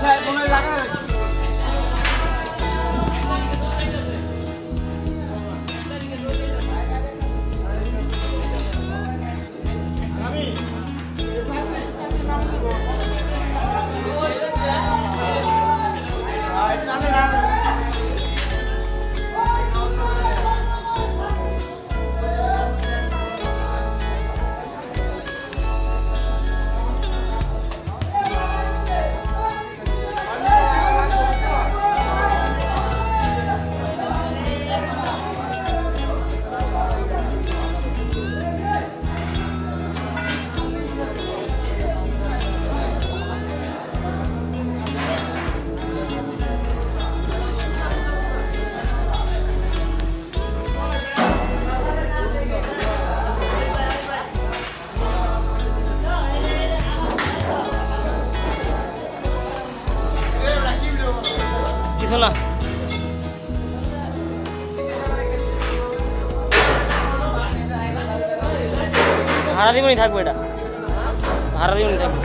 xe tôi lên lắng rồi Hãy subscribe কিছু ভাড়া দিবনি থাকবে এটা। ভাড়া দিবনি থাকবে।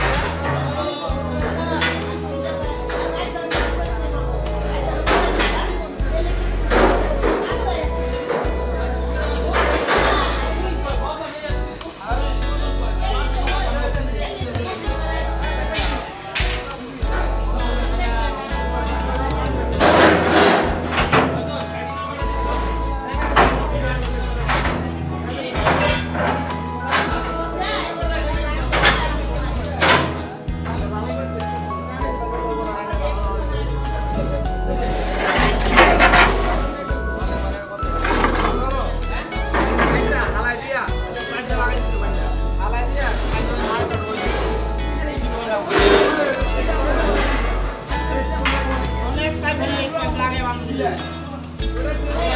जाए